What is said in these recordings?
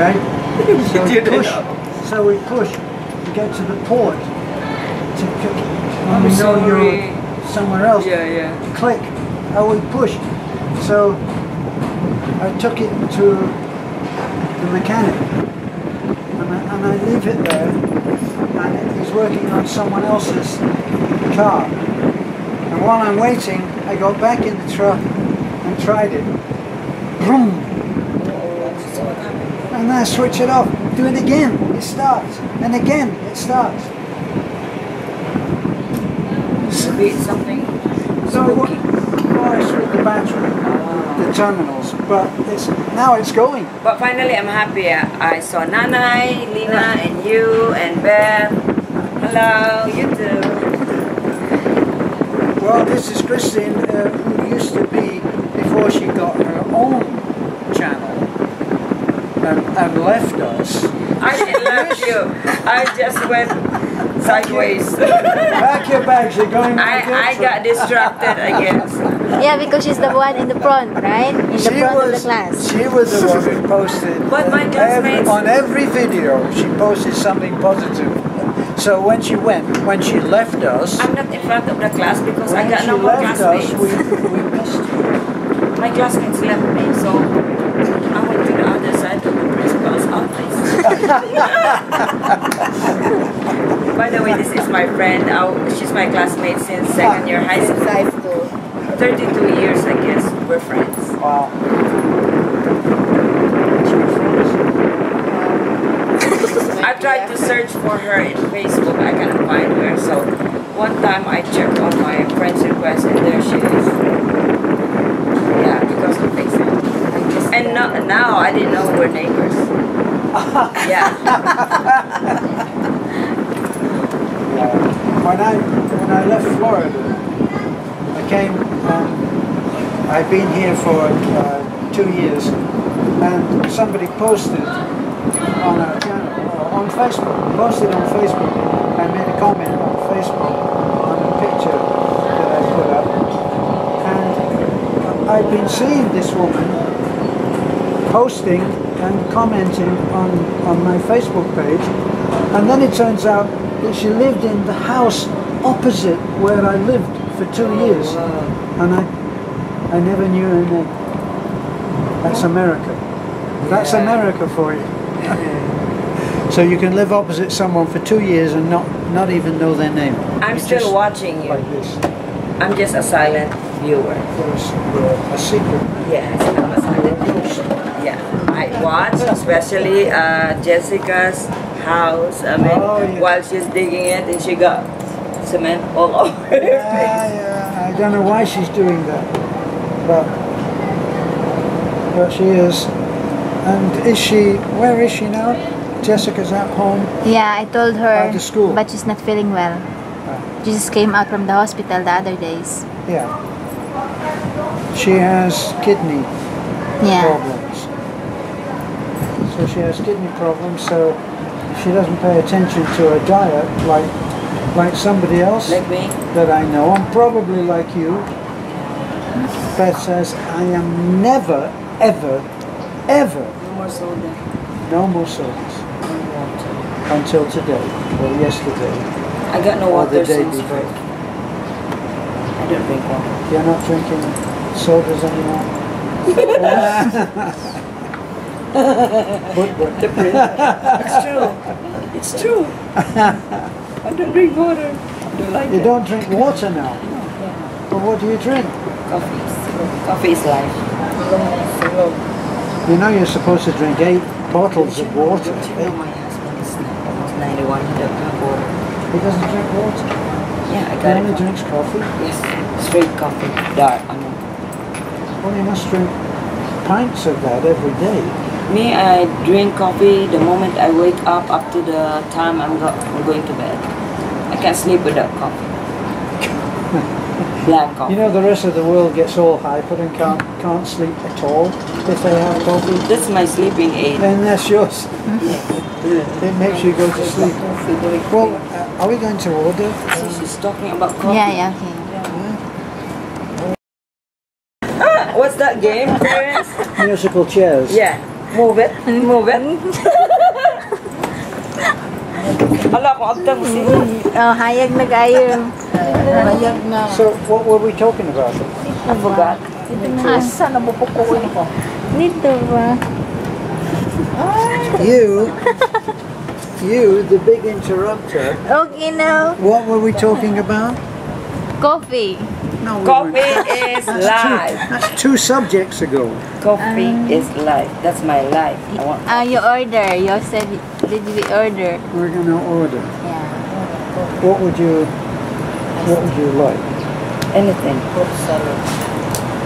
right? So we push. So we push to get to the port. To, when we know you're somewhere else. Yeah, yeah. Click. Oh, we push. So I took it to the mechanic, and I, and I leave it there, and he's working on someone else's car. And while I'm waiting, I got back in the truck and tried it. Vroom. And then I switch it off. Do it again. It starts. And again, it starts. Something. So it wa- with the battery, the terminals. But it's now it's going. But finally, I'm happy. I saw Nanai, Lina, and you, and Beth. Hello, you too. Well, this is Christine, uh, who used to be before she got her own channel and, and left us. I didn't left you. I just went sideways. Pack your bags. You're going. on a I, I got distracted, I guess. Yeah, because she's the one in the front, right? In the She front of the was, class. she was the one who posted. But my every- classmates- on every video, she posted something positive. So when she went, when she left us, I'm not in front of the class because I when got she no more left us, classmates. we, we missed you. My classmates left me, so I went to the other side of the principal's office. By the way, this is my friend. Uh, she's my classmate since second year high school. High school. 32 years, I guess. We're friends. Wow. I tried to search for her in Facebook. I cannot find her. So one time I checked on my friend's request and there she is. Yeah, because of Facebook. And no, now I didn't know we're neighbors. yeah. When I when I left Florida, I came. Um, I've been here for uh, two years, and somebody posted on our channel uh, on Facebook. Posted on Facebook. I made a comment on Facebook on a picture that I put up, and I've been seeing this woman posting and commenting on, on my Facebook page. And then it turns out that she lived in the house opposite where I lived for two years. Oh, and I, I never knew her name. That's America. That's Yeah. America for you. so you can live opposite someone for two years and not, not even know their name. I'm It's still watching you. Like. I'm just a silent viewer. There's uh, a secret. Yes, I'm a. Yeah, I watch, especially uh, Jessica's house. I mean, Oh, yeah. while she's digging it, and she got cement all over her face. Yeah, yeah. I don't know why she's doing that, but but she is. And is she? Where is she now? Jessica's at home. Yeah, I told her, Out to school. but she's not feeling well. She just came out from the hospital the other days. Yeah. She has kidney Yeah. problems. So she has kidney problems. So she doesn't pay attention to her diet like like somebody else Like me. that I know, and probably like you. Beth says, I am never, ever, ever, No more soda. no more sodas No until today or yesterday I got no or the water day since before. Don't drink water. You're not drinking sodas anymore. but, but, It's true. It's true. I don't drink water. I don't like you it. don't drink water now. But what do you drink? Coffee. Coffee is life. You know you're supposed to drink eight bottles of water. You know my eh? husband is almost 91. He doesn't have water. He doesn't drink water. Yeah, I got only it. drinks coffee. Yes, straight coffee. Dark. I mean. Well, you must drink pints of that every day. Me, I drink coffee the moment I wake up up to the time I'm, go- I'm going to bed. I can't sleep without coffee. Black coffee. You know the rest of the world gets all hyper and can't can't sleep at all if they have coffee. That's my sleeping aid. Then that's yours. It makes you go to sleep. Well, are we going to order? So she's talking about coffee. Yeah, yeah, okay. Ah, what's that game, parents? Musical chairs. yeah. Move it. Move it. Ala ko agtang si. Oh, hayag na kayo. Bayag na. So what were we talking about? I forgot. Asa na bupukuin ko? Dito ba? You, you, the big interrupter. Okay now. What were we talking about? Coffee. No, we Coffee weren't. is life. That's two subjects ago. Coffee is life. That's my life. I want Ah, you order. You said, did we order? We're gonna order. Yeah. What would you, what would you like? anything. Fruit salad.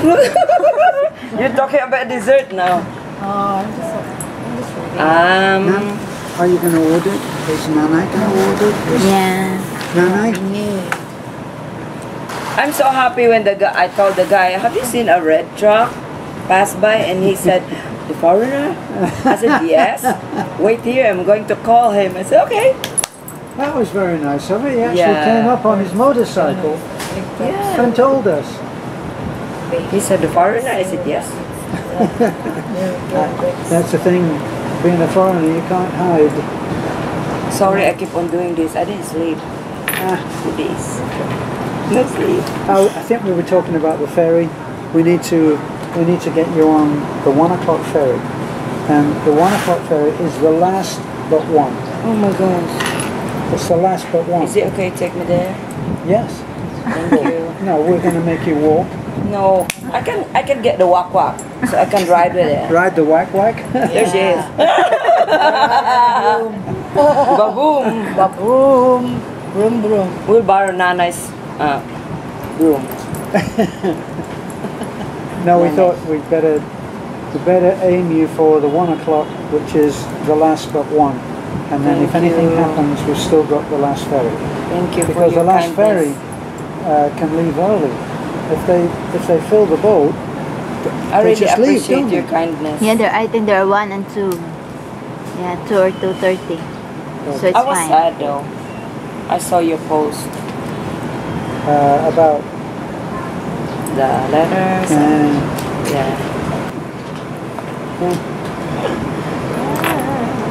You're talking about dessert now. Oh, I'm just, I'm just reading. Um, Nan, are you gonna order? Is Nanai gonna order? Is Yeah. Nanai? I'm so happy when the guy, I told the guy, have you seen a red truck pass by? And he said, the foreigner? I said, yes. Wait here, I'm going to call him. I said, okay. That was very nice of it. He actually Yeah. came up on his motorcycle Yeah. and told us. He said, the foreigner? I said, yes. That's the thing. Being a foreigner, you can't hide. Sorry, I keep on doing this. I didn't sleep. Ah, Two days. No sleep. Oh, I think we were talking about the ferry. We need to we need to get you on the one o'clock ferry, and the one o'clock ferry is the last but one. Oh my gosh. It's the last but one. Is it okay to take me there? Yes. Thank you. No, we're going to make you walk. No, I can I can get the walk walk, so I can ride with it. Ride the whack whack. There she is. Baboom. Baboom. Broom, broom. We'll borrow Nanay's uh, room. no, we Nice. thought we'd better we better aim you for the one o'clock, which is the last but one. And then if anything you. happens, we've still got the last ferry. Thank you for Because your the last ferry uh, can leave early. If they if they fill the boat, I they really just leave, appreciate don't your they? kindness. Yeah, there, I think there are one and two. Yeah, two or two thirty. So it's I was fine. sad though. I saw your post, uh, about the letters. and- uh, yeah.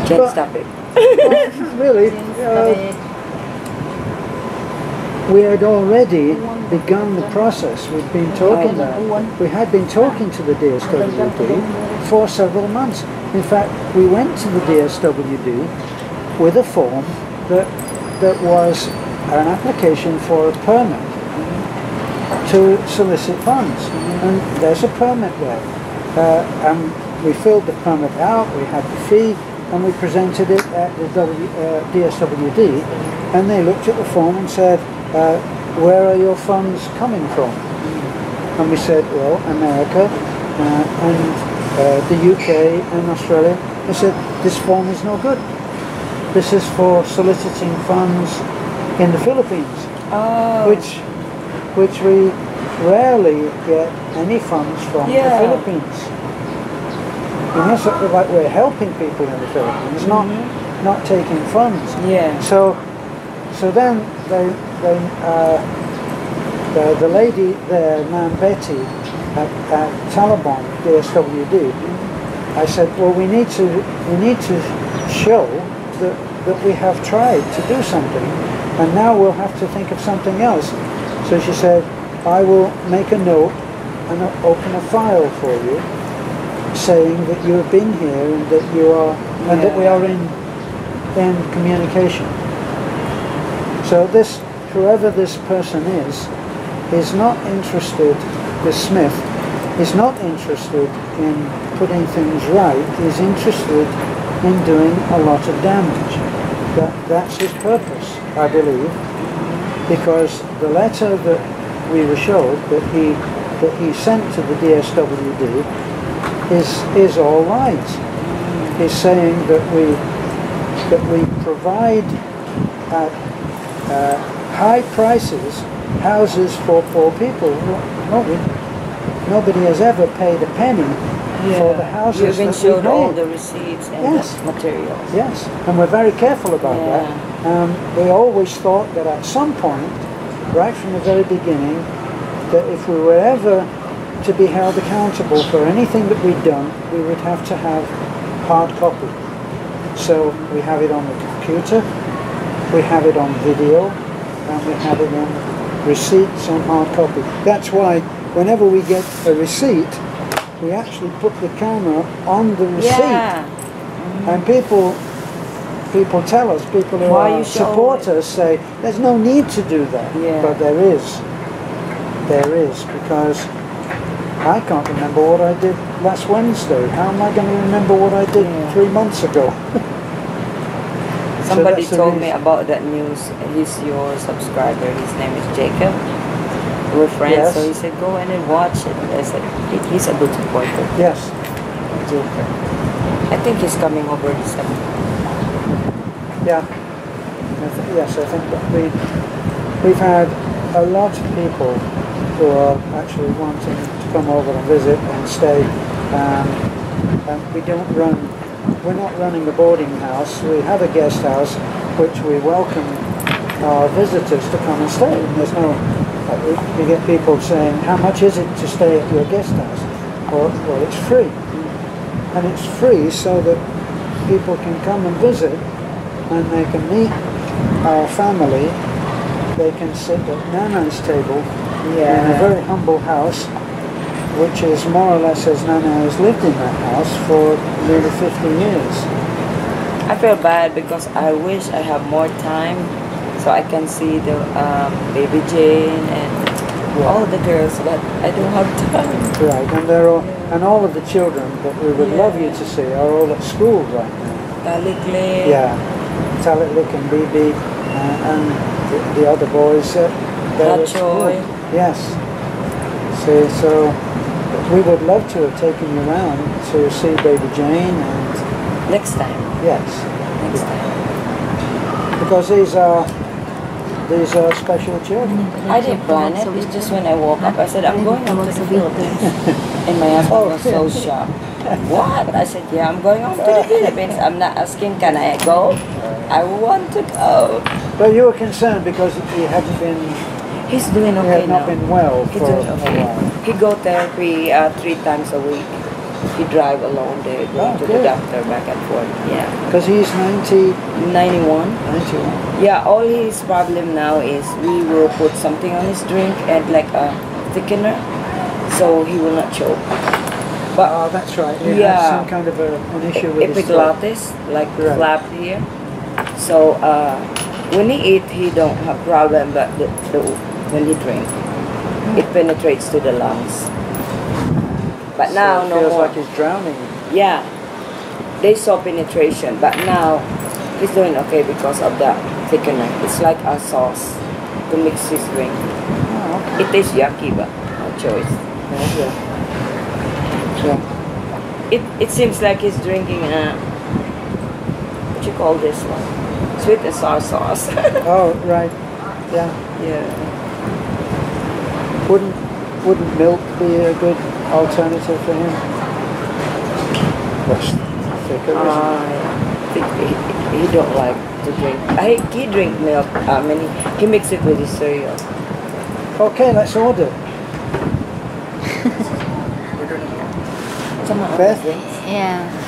Can't But- stop it. really uh, we had already begun the process. We'd been talking about. We had been talking to the DSWD for several months. In fact, we went to the DSWD with a form that that was an application for a permit to solicit funds, and there's a permit there. Uh, and we filled the permit out. We had the fee, and we presented it at the w, uh, DSWD, and they looked at the form and said, uh, "Where are your funds coming from?" And we said, "Well, America uh, and uh, the UK and Australia." They said, "This form is no good. This is for soliciting funds in the Philippines." Oh. which which we rarely get any funds from Yeah. the Philippines. Know, sort like we're helping people in the Philippines, not not taking funds. Yeah. So, so then they, they uh, the, the lady there, Nan Betty, at, at Talibon DSWD, I said, well, we need to we need to show that that we have tried to do something, and now we'll have to think of something else. So she said, I will make a note and open a file for you, saying that you have been here and that you are and that we are in in communication. So this, whoever this person is, is not interested, the Smith, is not interested in putting things right, he's interested in doing a lot of damage. That, that's his purpose, I believe, because the letter that we were showed, that he, that he sent to the DSWD, is, is all lies. He's saying that we, that we provide at uh, high prices houses for poor people. Nobody has ever paid a penny for the houses we showed all the receipts and Yes. the materials. Yes, and we're very careful about Yeah. that. Um, we always thought that at some point, right from the very beginning, that if we were ever to be held accountable for anything that we'd done, we would have to have hard copy. So we have it on the computer, we have it on video, and we have it on receipts on hard copy. That's why whenever we get a receipt, we actually put the camera on the receipt. Yeah. And people people tell us, people who are show supporters say, there's no need to do that. Yeah. But there is. There is, because I can't remember what I did last Wednesday. How am I going to remember what I did Yeah. three months ago? So Somebody the told me about that news. He's your subscriber. His name is Jacob. We're friends, Yes. so he said, go in and watch it. I said, he's a good supporter. Yes. I think he's coming over December. Yeah. I Yes, I think that we, we've had a lot of people who are actually wanting to come over and visit and stay. Um, and we don't run, we're not running a boarding house. We have a guest house which we welcome our visitors to come and stay. There's no, we, get people saying, how much is it to stay at your guest house? Well, well, it's free. And it's free so that people can come and visit and they can meet our family. They can sit at Nana's table in a very humble house, which is more or less as Nana has lived in that house for nearly 50 years. I feel bad because I wish I have more time so I can see the um, baby Jane and all the girls, but I don't have time. Right, and they're all, and all of the children that we would love you to see are all at school right now. Talikle. Yeah, Talitlik and Bibi uh, and the, the other boys, uh, they're. Yes. See, so we would love to have taken you around to see Baby Jane and Next time. yes, Next time. because these are these are special children. I didn't plan it. It's just when I woke up, I said, I'm going on to the Philippines. And my husband Oh, was so shocked. What? I said, yeah, I'm going on to the Philippines. I'm not asking, can I go? I want to go. But you were concerned because you hadn't been He's doing he okay now. been well He's for doing a okay. while. He go therapy uh, three times a week. He drive alone there, going Oh, to good. the doctor back and forth. Yeah. Because he's 90, 91. 91. Yeah, all his problem now is we will put something on his drink and like a thickener so he will not choke. But Oh, that's right. He has Yeah. some kind of a, an issue with his throat. epiglottis, like Right. flap here. So uh, when he eat, he don't have problem, but the, the, when he drink, it penetrates to the lungs. But So now it no feels more. like he's drowning. Yeah, they saw penetration, but now he's doing okay because of the thickener. It's like a sauce to mix his drink. Oh, okay. It is yucky, but no choice. Yeah, yeah. Yeah. It it seems like he's drinking a what you call this one? Sweet and sour sauce. Oh, right. Yeah. yeah. Wouldn't wouldn't milk be a good alternative for him? Less thicker, isn't it? I think he, he don't like to drink. I he drink milk. I mean, he, he mix it with his cereal. Okay, let's order. Someone Beth? drinks. Yeah.